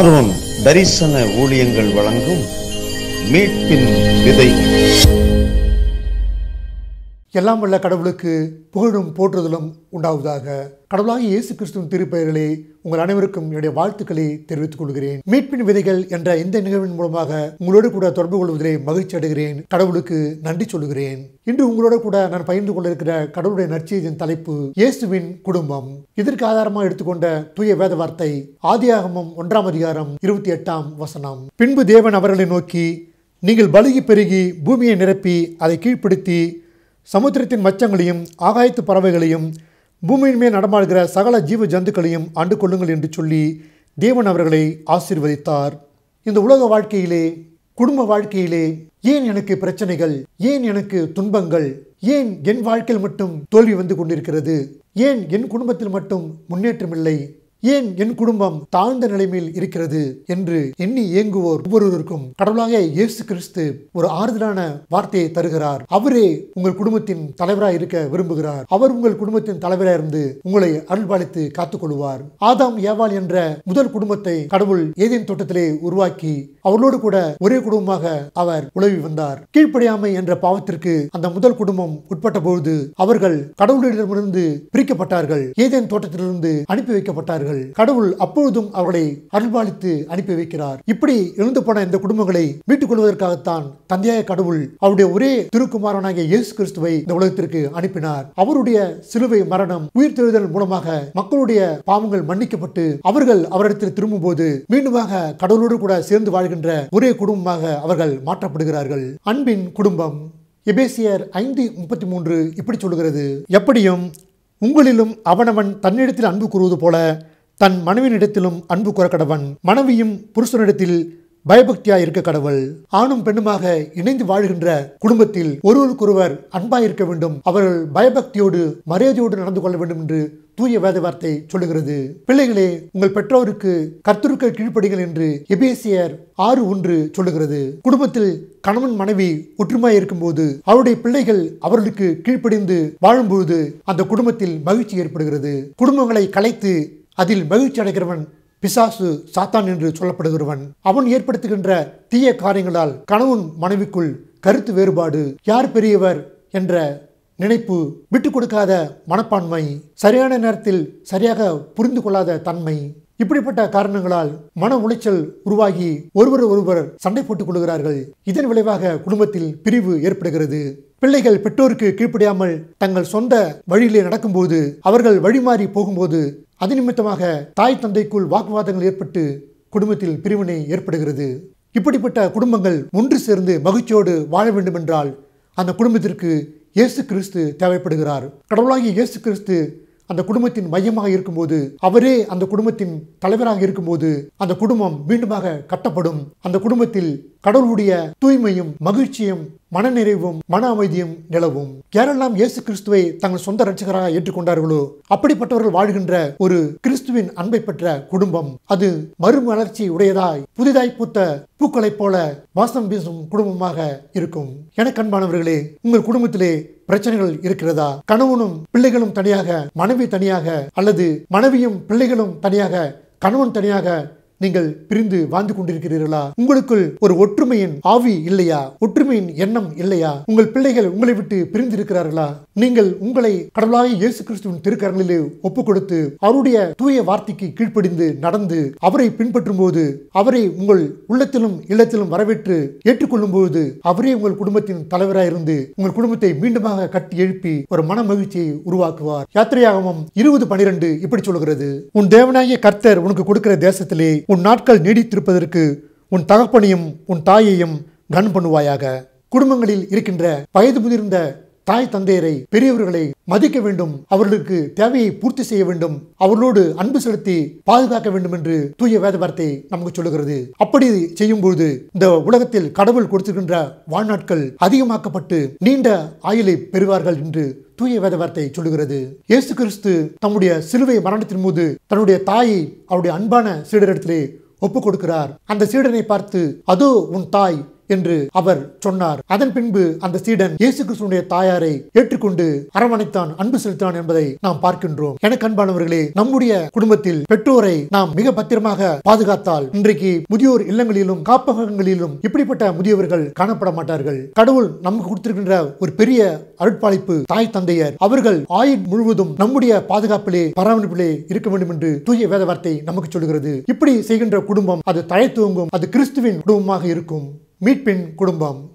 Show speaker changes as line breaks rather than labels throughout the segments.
Aaron தரிசன ஊழியங்கள் வழங்கும் மீட்பின் விதை.
எல்லாம் வல்ல கடவுளுக்கு புகழும் போற்றுதலும் உண்டாவதாக. கடவுளாகிய இயேசு கிறிஸ்துவின் திருப்பெயர்களே உங்கள் அனைவருக்கும் என்னுடைய வாழ்த்துக்களை தெரிவித்துக் கொள்கிறேன். மீட்பின் விதைகள் என்ற இந்த நிகழ்வின் மூலமாக உங்களோடு கூட தொடர்பு கொள்வதிலே மகிழ்ச்சி அடைகிறேன். கடவுளுக்கு நன்றி சொல்லுகிறேன். இன்று உங்களோட கூட நான் பகிர்ந்து கொள்ள இருக்கிற கடவுளுடைய நற்செய்தியின் தலைப்பு இயேசுவின் குடும்பம். இதற்கு ஆதாரமாக எடுத்துக்கொண்ட தூய வேத வார்த்தை ஆதியாகமம் ஒன்றாம் அதிகாரம் இருபத்தி எட்டாம் வசனம். பின்பு தேவன் அவர்களை நோக்கி நீங்கள் பலுகி பெருகி பூமியை நிரப்பி அதை கீழ்ப்படுத்தி சமுத்திரத்தின் மச்சங்களையும் ஆகாயத்து பறவைகளையும் பூமியின் மேல் நடமாடுகிற சகல ஜீவ ஜந்துக்களையும் ஆண்டு கொள்ளுங்கள் என்று சொல்லி தேவன் அவர்களை ஆசீர்வதித்தார். இந்த உலக வாழ்க்கையிலே குடும்ப வாழ்க்கையிலே ஏன் எனக்கு பிரச்சனைகள் ஏன் எனக்கு துன்பங்கள் ஏன் என் வாழ்க்கையில் மட்டும் தோல்வி வந்து கொண்டிருக்கிறது ஏன் என் குடும்பத்தில் மட்டும் முன்னேற்றமில்லை ஏன் என் குடும்பம் தாழ்ந்த நிலைமையில் இருக்கிறது என்று எண்ணி ஏங்குவோர் ஒவ்வொருவருக்கும் கடவுளாக இயேசு கிறிஸ்து ஒரு ஆறுதலான வார்த்தையை தருகிறார். அவரே உங்கள் குடும்பத்தின் தலைவராக இருக்க விரும்புகிறார். அவர் உங்கள் குடும்பத்தின் தலைவராக இருந்து உங்களை அருள்பாலித்து காத்துக்கொள்வார். ஆதாம் ஏவாள் என்ற முதல் குடும்பத்தை கடவுள் ஏதேன் தோட்டத்திலே உருவாக்கி அவர்களோடு கூட ஒரே குடும்பமாக அவர் உழவி வந்தார். கீழ்ப்படியாமை என்ற பாவத்திற்கு அந்த முதல் குடும்பம் உட்பட்ட பொழுது அவர்கள் கடவுளிடமிருந்து பிரிக்கப்பட்டார்கள். ஏதேன் தோட்டத்திலிருந்து அனுப்பி வைக்கப்பட்டார்கள். கடவுள் அப்பொழுதும் அவர்களை அருள்பாலித்து அனுப்பி வைக்கிறார். இப்படி எழுந்து போன இந்த குடும்பங்களை மீட்டுக் கொள்வதற்காகத்தான் தந்தையாய கடவுள் அவருடைய ஒரே திருக்குமாரனாகிய இயேசு கிறிஸ்துவை இந்த உலகத்திற்கு அனுப்பினார். அவருடைய சிலுவை மரணம் உயிர்த்தெழுதல் மூலமாக மக்களுடைய பாவங்கள் மன்னிக்கப்பட்டு அவர்கள் அவரிடத்தில் திரும்பும்போது மீண்டுமாக கடவுளோடு கூட சேர்ந்து வாழ்கின்ற ஒரே குடும்பமாக அவர்கள் மாற்றப்படுகிறார்கள். அன்பின் குடும்பம் எபேசியர் ஐந்து முப்பத்தி மூன்று இப்படி சொல்லுகிறது. எப்படியும் உங்களிலும் அவனவன் தன்னிடத்தில் அன்பு கூறுவது போல தன் மனைவியினிடத்திலும் அன்பு கூறக்கடவன் மனைவியும் புருஷனிடத்தில் பயபக்தியாய் இருக்க கடவுள். ஆணும் பெண்ணுமாக இணைந்து வாழ்கின்ற குடும்பத்தில் ஒருவருக்கொருவர் அன்பாய் இருக்க வேண்டும். அவர்கள் பயபக்தியோடு மரியாதையோடு நடந்து கொள்ள வேண்டும் என்று தூய வேத வார்த்தை சொல்லுகிறது. பிள்ளைகளே உங்கள் பெற்றோருக்கு கர்த்தருக்கு கீழ்ப்படிகள் என்று எபேசியர் ஆறு ஒன்று சொல்லுகிறது. குடும்பத்தில் கணவன் மனைவி ஒற்றுமாய் இருக்கும்போது அவருடைய பிள்ளைகள் அவர்களுக்கு கீழ்ப்படிந்து வாழும்போது அந்த குடும்பத்தில் மகிழ்ச்சி ஏற்படுகிறது. குடும்பங்களை கலைத்து அதில் மகிழ்ச்சி அடைகிறவன் பிசாசு சாத்தான் என்று சொல்லப்படுகிறவன். அவன் ஏற்படுத்துகின்ற தீய காரியங்களால் கணவன் மனைவிக்குள் கருத்து வேறுபாடு யார் பெரியவர் என்ற நினைப்பு விட்டு கொடுக்காத மனப்பான்மை சரியான நேரத்தில் சரியாக புரிந்து கொள்ளாத தன்மை. இப்படிப்பட்ட காரணங்களால் மன உளைச்சல் உருவாகி ஒருவர் ஒருவர் சண்டை போட்டுக் கொள்கிறார்கள். இதன் விளைவாக குடும்பத்தில் பிரிவு ஏற்படுகிறது. பிள்ளைகள் பெற்றோருக்கு கீழ்ப்படியாமல் தங்கள் சொந்த வழியிலே நடக்கும்போது அவர்கள் வழிமாறி போகும்போது அது நிமித்தமாக தாய் தந்தைக்குள் வாக்குவாதங்கள் ஏற்பட்டு குடும்பத்தில் பிரிவினை ஏற்படுகிறது. இப்படிப்பட்ட குடும்பங்கள் ஒன்று சேர்ந்து மகிழ்ச்சியோடு வாழ வேண்டும் என்றால் அந்த குடும்பத்திற்கு இயேசு கிறிஸ்து தேவைப்படுகிறார். கடவுளாகிய இயேசு கிறிஸ்து அந்த குடும்பத்தின் மையமாக இருக்கும்போது அவரே அந்த குடும்பத்தின் தலைவராக இருக்கும்போது அந்த குடும்பம் மீண்டுமாக கட்டப்படும். அந்த குடும்பத்தில் கடவுளுடைய தூய்மையும் மகிழ்ச்சியும் மனநிறைவும் மன அமைதியும் நிலவும். யாரெல்லாம் இயேசு கிறிஸ்துவை தங்கள் சொந்த ரட்சகராக ஏற்றுக்கொண்டார்களோ அப்படிப்பட்டவர்கள் வாழ்கின்ற ஒரு கிறிஸ்துவின் அன்பை பெற்ற குடும்பம். அது மறுமலர்ச்சி உடையதாய் புதிதாய் பூத்த பூக்களைப் போல வாசம் வீசும் குடும்பமாக இருக்கும். எனக்கு அன்பானவர்களே உங்கள் குடும்பத்திலே பிரச்சனைகள் இருக்கிறதா? கணவனும் பிள்ளைகளும் தனியாக மனைவி தனியாக அல்லது மனைவியும் பிள்ளைகளும் தனியாக கணவன் தனியாக நீங்கள் பிரிந்து வாழ்ந்து கொண்டிருக்கிறீர்களா? உங்களுக்குள் ஒரு ஒற்றுமையின் ஆவி இல்லையா? ஒற்றுமையின் எண்ணம் இல்லையா? உங்கள் பிள்ளைகள் உங்களை விட்டு பிரிந்து இருக்கிறார்களா நீங்கள் உங்களை கடவுளாக இயேசு கிறிஸ்துவின் திருக்கரங்களிலே ஒப்பு கொடுத்து அவருடைய தூய வார்த்தைக்கு கீழ்ப்படிந்து நடந்து அவரை பின்பற்றும் போது அவரை உங்கள் உள்ளத்திலும் இல்லத்திலும் வரவேற்று ஏற்றுக்கொள்ளும் போது அவரே உங்கள் குடும்பத்தின் தலைவராயிருந்து உங்கள் குடும்பத்தை மீண்டுமாக கட்டி எழுப்பி ஒரு மன மகிழ்ச்சியை உருவாக்குவார். யாத்திரையாகமம் இருபது பனிரெண்டு இப்படி சொல்கிறது உன் தேவனாகிய கர்த்தர் உனக்கு கொடுக்கிற தேசத்திலே உன் நாட்கள் நீடித்திருப்பதற்கு உன் தகப்பனையும் உன் தாயையும் கன் பண்ணுவாயாக குடும்பங்களில் இருக்கின்ற வயது முதிர்ந்த தாய் தந்தையரை பெரியவர்களை மதிக்க வேண்டும் அவர்களுக்கு தேவையை பூர்த்தி செய்ய வேண்டும் அவர்களோடு அன்பு செலுத்தி பாதுகாக்க வேண்டும் என்று தூய வேத வார்த்தை நமக்கு சொல்லுகிறது. அப்படி செய்யும்போது இந்த உலகத்தில் கடவுள் கொடுத்திருக்கின்ற வாழ்நாட்கள் அதிகமாக்கப்பட்டு நீண்ட ஆயுளை பெறுவார்கள் என்று தூய வேத வார்த்தை சொல்லுகிறது. இயேசு கிறிஸ்து தம்முடைய சிலுவை மரணத்தின் போது தன்னுடைய தாயை அவருடைய அன்பான சீடரிடத்திலே ஒப்பு கொடுக்கிறார் அந்த சீடனை பார்த்து அதோ உன் தாய் என்று அவர் சொன்னார். அதன் பின்பு அந்த சீடன் இயேசு கிறிஸ்துடைய தாயாரை ஏற்றுக்கொண்டு அரவணைத்தான் அன்பு செலுத்தான் என்பதை நாம் பார்க்கின்றோம். எனக்கு அன்பானவர்களே நம்முடைய குடும்பத்தில் பெற்றோரை நாம் மிக பத்திரமாக பாதுகாத்தால் இன்றைக்கு முதியோர் இல்லங்களிலும் காப்பகங்களிலும் இப்படிப்பட்ட முதியவர்கள் காணப்பட மாட்டார்கள். கடவுள் நமக்கு கொடுத்திருக்கின்ற ஒரு பெரிய அருட்பாளிப்பு தாய் தந்தையர் அவர்கள் ஆயுள் முழுவதும் நம்முடைய பாதுகாப்பிலே பராமரிப்பிலே இருக்க வேண்டும் என்று தூய வேத வார்த்தை நமக்கு சொல்கிறது இப்படி செய்கின்ற குடும்பம் அது தழைத்துவங்கும் அது கிறிஸ்துவின் குடும்பமாக இருக்கும். மீட்பின் குடும்பம்.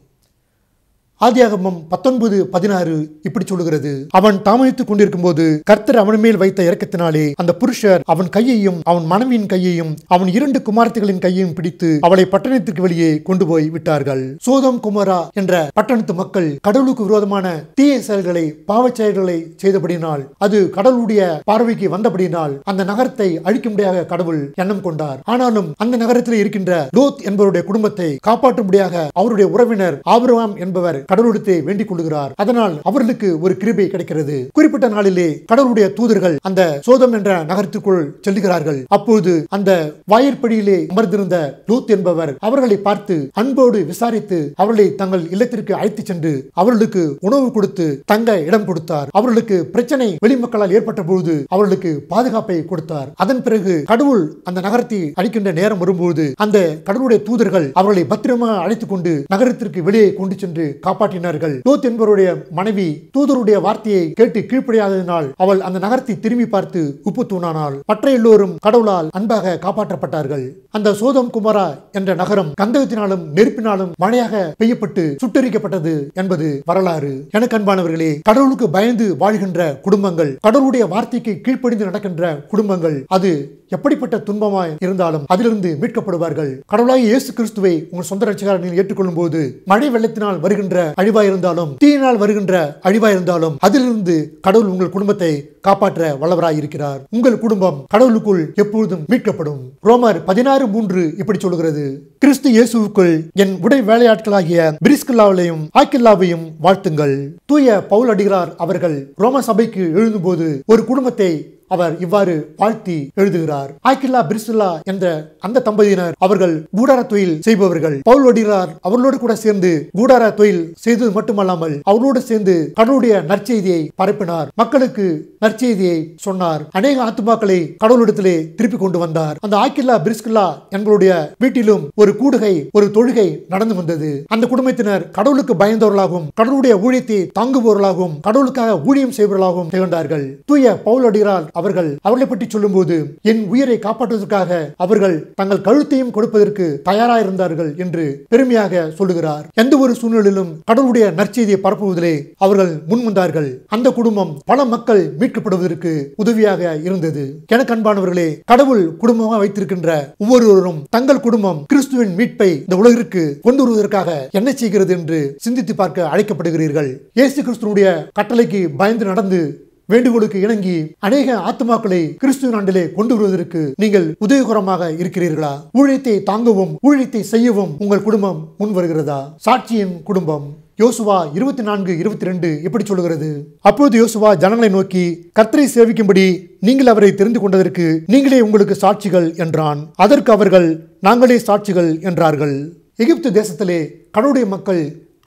ஆதியாகமம் பத்தொன்பது பதினாறு இப்படி சொல்லுகிறது. அவன் தாமதித்துக் கொண்டிருக்கும் போது கர்த்தர் அவன் மேல் வைத்த இறக்கத்தினாலே அந்த புருஷர் அவன் கையையும் அவன் மனைவியின் கையையும் அவன் இரண்டு குமாரத்திகளின் கையையும் பிடித்து அவளை பட்டணத்திற்கு வெளியே கொண்டு போய் விட்டார்கள். சோதம் குமாரா என்ற பட்டணத்து மக்கள் கடவுளுக்கு விரோதமான தீய செயல்களை பாவச் செயல்களை செய்தபடினால் அது கடவுளுடைய பார்வைக்கு வந்தபடினால் அந்த நகரத்தை அழிக்கும்படியாக கடவுள் எண்ணம் கொண்டார். ஆனாலும் அந்த நகரத்தில் இருக்கின்ற லோத் என்பவருடைய குடும்பத்தை காப்பாற்றும்படியாக அவருடைய உறவினர் ஆபிரகாம் என்பவர் கடவுளிடத்தை வேண்டிக் கொள்கிறார் அதனால் அவர்களுக்கு ஒரு கிருபை கிடைக்கிறது. குறிப்பிட்ட நாளிலே கடவுளுடைய தூதர்கள் அந்த சோதம் என்ற நகரத்துக்குள் செல்லுகிறார்கள் அப்போது அந்த வாயிற்படியிலே அமர்ந்திருந்த லூத் என்பவர் அவர்களை பார்த்து அன்போடு விசாரித்து அவர்களை தங்கள் இல்லத்திற்கு அழைத்து சென்று அவர்களுக்கு உணவு கொடுத்து தங்க இடம் கொடுத்தார். அவர்களுக்கு பிரச்சனை வெளிமக்களால் ஏற்பட்ட போது அவர்களுக்கு பாதுகாப்பை கொடுத்தார். அதன் பிறகு கடவுள் அந்த நகரத்தை அழிக்கின்ற நேரம் வரும்போது அந்த கடவுளுடைய தூதர்கள் அவர்களை பத்திரமாக அழைத்துக் கொண்டு நகரத்திற்கு வெளியே கொண்டு சென்று காப்பாற்றினார்கள். லோத் என்பவருடைய மனைவி தூதருடைய வார்த்தையை கேட்டு கீழ்ப்படியாததினால் அவள் அந்த நகரத்தை திரும்பி பார்த்து உப்பு தூணானாள். மற்ற எல்லோரும் கடவுளால் அன்பாக காப்பாற்றப்பட்டார்கள். அந்த சோதம் குமாரா என்ற நகரம் கந்தகத்தினாலும் நெருப்பினாலும் மழையாக பெய்யப்பட்டு சுட்டரிக்கப்பட்டது என்பது வரலாறு. எனக்கு அன்பானவர்களே கடவுளுக்கு பயந்து வாழ்கின்ற குடும்பங்கள் கடவுளுடைய வார்த்தைக்கு கீழ்ப்படிந்து நடக்கின்ற குடும்பங்கள் அது எப்படிப்பட்ட துன்பமாய் இருந்தாலும் அதிலிருந்து மீட்கப்படுவார்கள். கடவுளாய் இயேசு கிறிஸ்துவை உங்கள் சொந்த ரட்சகராக ஏற்றுக்கொள்ளும் போது மழை வெள்ளத்தினால் வருகின்ற அழிவா இருந்தாலும் தீயினால் வருகின்ற அழிவாய் இருந்தாலும் அதிலிருந்து கடவுள் உங்கள் குடும்பத்தை காப்பாற்ற வல்லவராய் இருக்கிறார் உங்கள் குடும்பம் கடவுளுக்குள் எப்பொழுதும் மீட்கப்படும். ரோமர் பதினாறு மூன்று இப்படி சொல்கிறது கிறிஸ்து இயேசுவுக்குள் என் உடை வேலையாட்களாகிய பிரிஸ்கில்லாவையும் ஆக்கில்லாவையும் வாழ்த்துங்கள். தூய பவுல் அடிகிறார் அவர்கள் ரோம சபைக்கு எழுதும்போது ஒரு குடும்பத்தை அவர் இவ்வாறு வாழ்த்தி எழுதுகிறார். ஆக்கில்லா பிரிசுல்லா என்ற அந்த தம்பதியினர் அவர்கள் கூடார தொழில் செய்பவர்கள். பவுல் வடிகிறார் அவர்களோடு கூட சேர்ந்து கூடார தொழில் செய்தது மட்டுமல்லாமல் அவர்களோடு சேர்ந்து கடவுளுடைய நற்செய்தியை பரப்பினார். மக்களுக்கு நற்செய்தியை சொன்னார். அநேக ஆத்துமாக்களை கடவுளிடத்திலே திருப்பி கொண்டு வந்தார். அந்த ஆக்கில்லா பிரிஸ்கில்லா என்பவருடைய வீட்டிலும் ஒரு கூடுகை ஒரு தொழுகை நடந்து வந்தது. அந்த குடும்பத்தினர் கடவுளுக்கு பயந்தவர்களாகவும் கடவுளுடைய ஊழியத்தை தாங்குபவர்களாகவும் கடவுளுக்காக ஊழியம் செய்பவர்களாகவும் திகழ்ந்தார்கள். தூய பவுல் அடிகிறார் அவர்கள் அவர்களை பற்றி சொல்லும்போது என் உயிரை காப்பாற்றுவதற்காக அவர்கள் தங்கள் கழுத்தையும் கொடுப்பதற்கு தயாராயிருந்தார்கள் என்று பெருமையாக சொல்லுகிறார். எந்த ஒரு சூழ்நிலையிலும் கடவுளுடைய நற்செய்தியை பரப்புவதிலே அவர்கள் முன்வந்தார்கள். அந்த குடும்பம் பல மக்கள் மீட்கப்படுவதற்கு உதவியாக இருந்தது. எனக்கு அன்பானவர்களே கடவுள் குடும்பமாக வைத்திருக்கின்ற ஒவ்வொருவரும் தங்கள் குடும்பம் கிறிஸ்துவின் மீட்பை இந்த உலகிற்கு கொண்டு வருவதற்காக என்ன செய்கிறது என்று சிந்தித்து பார்க்க அழைக்கப்படுகிறீர்கள். இயேசு கிறிஸ்துவனுடைய கட்டளைக்கு பயந்து நடந்து வேண்டுகோளுக்கு இணங்கி அநேக ஆத்மாக்களை கிறிஸ்துவ ஆண்டிலே கொண்டு வருவதற்கு நீங்கள் உதவிகரமாக இருக்கிறீர்களா? ஊழியத்தை தாங்கவும் ஊழியத்தை செய்யவும் உங்கள் குடும்பம் முன் வருகிறதா சாட்சியின் குடும்பம். யோசுவா இருபத்தி நான்கு இருபத்தி ரெண்டு எப்படி சொல்லுகிறது? அப்போது யோசுவா ஜனங்களை நோக்கி கத்தரை சேவிக்கும்படி நீங்கள் அவரை தெரிந்து கொண்டதற்கு நீங்களே உங்களுக்கு சாட்சிகள் என்றான். அதற்கு அவர்கள் நாங்களே சாட்சிகள் என்றார்கள். எகிப்து தேசத்திலே கடவுடைய மக்கள்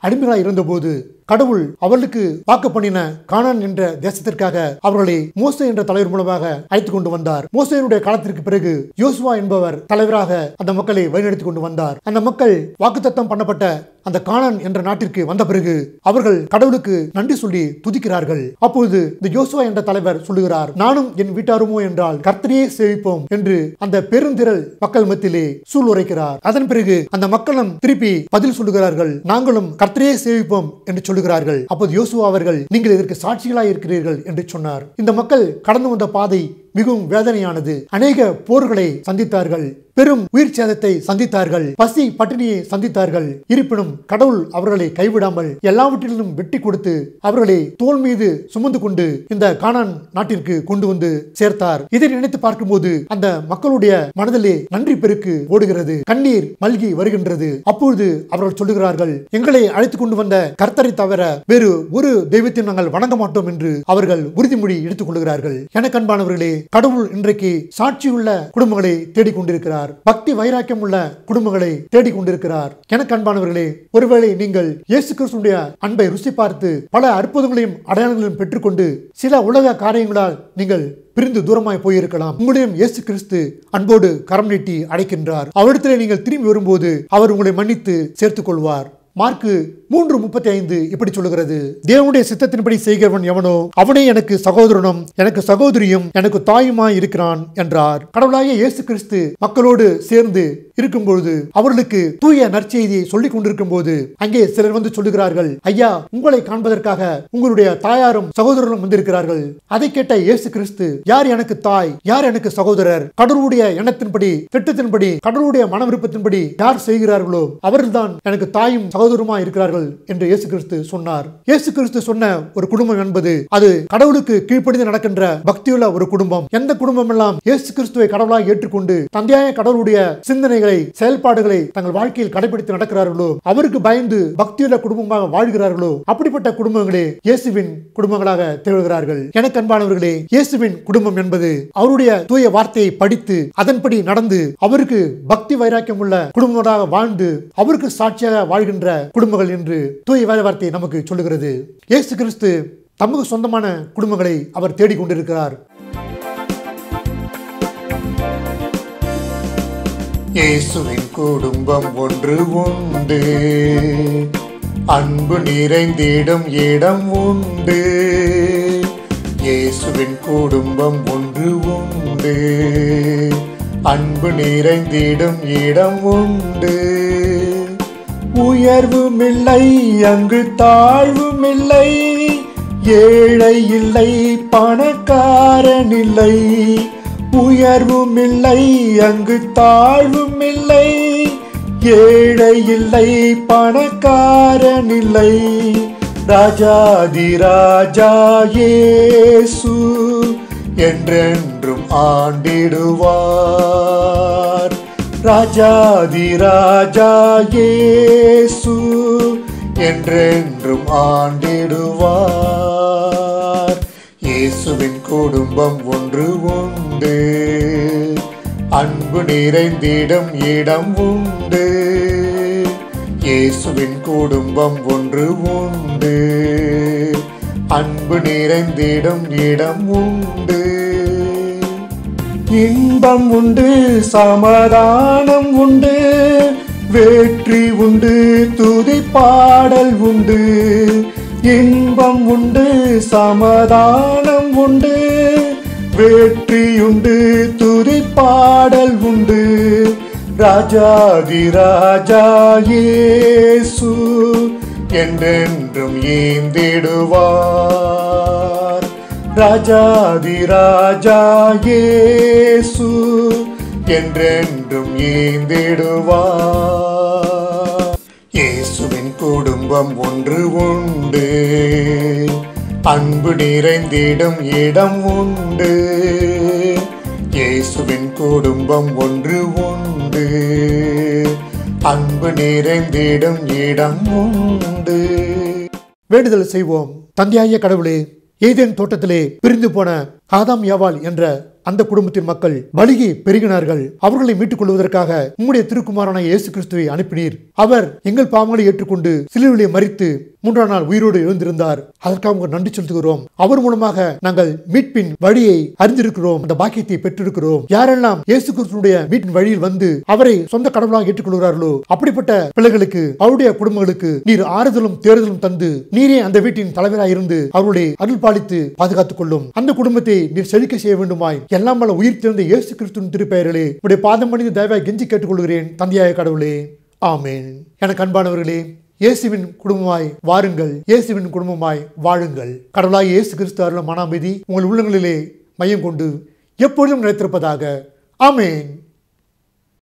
அடிமைகளாக இருந்தபோது கடவுள் அவர்களுக்கு வாக்கு பண்ணின கானான் என்ற தேசத்திற்காக அவர்களை மோசே என்ற தலைவர் மூலமாக அழைத்துக் கொண்டு வந்தார். மோசையனுடைய காலத்திற்கு பிறகு யோசுவா என்பவர் தலைவராக அந்த மக்களை வழிநடத்தி கொண்டு வந்தார். அந்த மக்கள் வாக்குத்தத்தம் பண்ணப்பட்ட அந்த கானான் என்ற நாட்டிற்கு வந்த பிறகு அவர்கள் கடவுளுக்கு நன்றி சொல்லி துதிக்கிறார்கள். அப்பொழுது இந்த யோசுவா என்ற தலைவர் சொல்லுகிறார் நானும் என் வீட்டாருமோ என்றால் கர்த்தரையே சேவிப்போம் என்று அந்த பெருந்திரள் மக்கள் மத்தியிலே சூழ் உரைக்கிறார். அதன் பிறகு அந்த மக்களும் திருப்பி பதில் சொல்லுகிறார்கள் நாங்களும் கர்த்தரையே சேவிப்போம் என்று சொல்லுகிறார்கள். அப்போது யோசுவா அவர்கள் நீங்கள் இதற்கு சாட்சிகளாய் இருக்கிறீர்கள் என்று சொன்னார். இந்த மக்கள் கடந்து வந்த பாதை மிகவும் வேதனையானது. அநேக போர்களை சந்தித்தார்கள். பெரும் உயிர் சேதத்தை சந்தித்தார்கள். பசி பட்டினியை சந்தித்தார்கள். இருப்பினும் கடவுள் அவர்களை கைவிடாமல் எல்லாவற்றிலும் வெட்டி கொடுத்து அவர்களை தோல் மீது சுமந்து கொண்டு இந்த கானான் நாட்டிற்கு கொண்டு வந்து சேர்த்தார். இதை நினைத்து பார்க்கும்போது அந்த மக்களுடைய மனதிலே நன்றி பெருக்கு ஓடுகிறது. கண்ணீர் மல்கி வருகின்றது. அப்பொழுது அவர்கள் சொல்லுகிறார்கள் எங்களை அழைத்து கொண்டு வந்த கர்த்தரை தவிர வேறு ஒரு தெய்வத்தையும் நாங்கள் வணங்க மாட்டோம் என்று அவர்கள் உறுதிமொழி எடுத்துக் கொள்கிறார்கள். எனக்கு அன்பானவர்களே கடவுள் இன்றைக்கு சாட்சியுள்ள குடும்பங்களை தேடிக்கொண்டிருக்கிறார். பக்தி வைராக்கியம் உள்ள குடும்பங்களை தேடிக்கொண்டிருக்கிறார். எனக்கு அன்பானவர்களே ஒருவேளை நீங்கள் இயேசு கிறிஸ்துடைய அன்பை ருசி பார்த்து பல அற்புதங்களையும் அடையாளங்களையும் பெற்றுக்கொண்டு சில உலக காரியங்களால் நீங்கள் பிரிந்து தூரமாய் போயிருக்கலாம். உங்களையும் இயேசு கிறிஸ்து அன்போடு கரம் நீட்டி அடைக்கின்றார் அவரிடத்திலே நீங்கள் திரும்பி வரும்போது அவர் உங்களை மன்னித்து சேர்த்துக் கொள்வார் மார்க்கு மூன்று முப்பத்தி ஐந்து இப்படி சொல்லுகிறது. தேவனுடைய சித்தத்தின்படி செய்கிறவன் எவனோ அவனே எனக்கு சகோதரனும் எனக்கு சகோதரியும் எனக்கு தாயுமாய் இருக்கிறான் என்றார். கடவுளாய இயேசு கிறிஸ்து மக்களோடு சேர்ந்து இருக்கும் பொழுது அவர்களுக்கு தூய நற்செய்தியை சொல்லிக் கொண்டிருக்கும் போது அங்கே சிலர் வந்து சொல்லுகிறார்கள் ஐயா உங்களை காண்பதற்காக உங்களுடைய தாயாரும் சகோதரரும் வந்திருக்கிறார்கள். அதை கேட்ட இயேசு கிறிஸ்து யார் எனக்கு தாய் யார் எனக்கு சகோதரர்? கடவுளுடைய எண்ணத்தின்படி திட்டத்தின்படி கடவுளுடைய மன விருப்பத்தின்படி யார் செய்கிறார்களோ அவர்கள்தான் எனக்கு தாயும் சகோதரமா இருக்கிறார்கள் என்று இயேசு கிறிஸ்து சொன்னார். இயேசு கிறிஸ்து சொன்ன ஒரு குடும்பம் என்பது அது கடவுளுக்கு கீழ்ப்படிந்து நடக்கின்ற பக்தியுள்ள ஒரு குடும்பம். எந்த குடும்பம் எல்லாம் இயேசு கிறிஸ்துவை கடவுளாக ஏற்றுக்கொண்டு தந்தையாய கடவுளுடைய சிந்தனைகளை செயல்பாடுகளை தங்கள் வாழ்க்கையில் கடைபிடித்து நடக்கிறார்களோ அவருக்கு பயந்து பக்தியுள்ள குடும்பமாக வாழ்கிறார்களோ அப்படிப்பட்ட குடும்பங்களே இயேசுவின் குடும்பங்களாக திகழ்கிறார்கள். எனக்கு அன்பானவர்களே இயேசுவின் குடும்பம் என்பது அவருடைய தூய வார்த்தையை படித்து அதன்படி நடந்து அவருக்கு பக்தி வைராக்கியம் உள்ள குடும்பமாக வாழ்ந்து அவருக்கு சாட்சியாக வாழ்கின்ற குடும்பங்கள் என்று தூய வேலை வார்த்தை நமக்கு சொல்லுகிறது. இயேசு கிறிஸ்து தமக்கு சொந்தமான குடும்பங்களை அவர் தேடிக்கொண்டிருக்கிறார்.
இயேசுவின் குடும்பம் ஒன்று உண்டு. அன்பு நிறைந்திடும் இடம் உண்டு. இயேசுவின் குடும்பம் ஒன்று உண்டு. அன்பு நிறைந்திடும் இடம் உண்டு. உயர்வும் இல்லை அங்கு தாழ்வும் இல்லை ஏழை இல்லை பணக்காரன் இல்லை உயர்வும் இல்லை அங்கு தாழ்வும் இல்லை ஏழை இல்லை பணக்காரன் இல்லை ராஜாதி ராஜா ஏசு என்றென்றும் ஆண்டிடுவார். ராஜாதி ராஜா இயேசு என்றென்றும் ஆண்டிடுவார். இயேசுவின் குடும்பம் ஒன்று உண்டு. அன்பு நிறைந்திடும் இடம் உண்டு. இயேசுவின் குடும்பம் ஒன்று உண்டு. அன்பு நிறைந்திடும் இடம் உண்டு. இன்பம் உண்டு சமாதானம் உண்டு வெற்றி உண்டு துதி பாடல் உண்டு. இன்பம் உண்டு சமாதானம் உண்டு வெற்றியுண்டு துதி பாடல் உண்டு. ராஜாதி ராஜா ஏசு என்றென்றும் ஏந்திடுவார். ராஜாதி என்றென்றும் ஏந்திடுவார். இயேசுவின் குடும்பம் ஒன்று உண்டு. அன்பு நிறைந்திடும் இடம் உண்டு. இயேசுவின் குடும்பம் ஒன்று உண்டு. அன்பு நிறைந்திடும் இடம் உண்டு.
வேண்டுதல் செய்வோம். தந்தையாய கடவுளே ஏதேன் தோட்டத்திலே பிரிந்து போன ஆதாம் யாவால் என்ற அந்த குடும்பத்தின் மக்கள் பலிகி பெருகினார்கள். அவர்களை மீட்டுக் கொள்வதற்காக உம்முடைய திருக்குமாரான இயேசு கிறிஸ்துவை அனுப்பினீர். அவர் எங்கள் பாவங்களை ஏற்றுக்கொண்டு சிலுவிலே மறித்து மூன்றாம் நாள் உயிரோடு எழுந்திருந்தார். அதற்காக உங்களுக்கு நன்றி செலுத்துகிறோம். அவர் மூலமாக நாங்கள் மீட்பின் வழியை அறிந்திருக்கிறோம். அந்த பாக்கியத்தை பெற்றிருக்கிறோம். யாரெல்லாம் இயேசு கிறிஸ்துடைய மீட்பின் வழியில் வந்து அவரை சொந்த கடவுளாக ஏற்றுக்கொள்கிறார்களோ அப்படிப்பட்ட பிள்ளைகளுக்கு அவருடைய குடும்பங்களுக்கு நீர் ஆறுதலும் தேறுதலும் தந்து நீரே அந்த வீட்டின் தலைவராக இருந்து அவருடைய அருள் பாலித்து பாதுகாத்துக் கொள்ளும். அந்த குடும்பத்தை நீர் செழிக்க செய்ய வேண்டுமாய் எல்லாம் பல உயிர் திறந்த இயேசு கிறிஸ்துவின் திருப்பெயர்களே உடைய பாதம் மனித தயவாய் கெஞ்சி கேட்டுக்கொள்கிறேன் தந்தையாய கடவுளே. ஆமேன். எனக்கு அன்பானவர்களே இயேசுவின் குடும்பமாய் வாருங்கள் இயேசுவின் குடும்பமாய் வாழுங்கள். கடவுளாய் இயேசு கிறிஸ்து அருளும் மன உங்கள் உள்ளங்களிலே மையம் கொண்டு எப்பொழுதும் நிலைத்திருப்பதாக. ஆமேன்.